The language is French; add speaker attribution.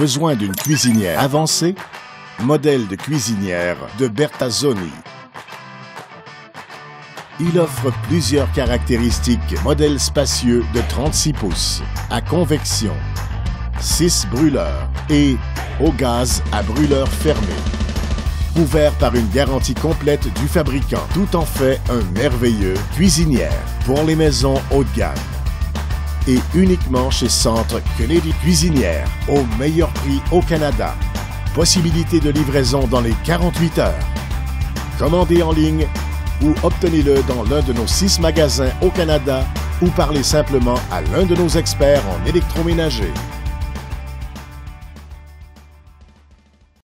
Speaker 1: Besoin d'une cuisinière avancée? Modèle de cuisinière de Bertazzoni. Il offre plusieurs caractéristiques. Modèle spacieux de 36 pouces, à convection, 6 brûleurs et au gaz à brûleur fermé. Ouvert par une garantie complète du fabricant, tout en fait un merveilleux cuisinière pour les maisons haut de gamme. Et uniquement chez Centre Kennedy Cuisinière, au meilleur prix au Canada. Possibilité de livraison dans les 48 heures. Commandez en ligne ou obtenez-le dans l'un de nos six magasins au Canada ou parlez simplement à l'un de nos experts en électroménager.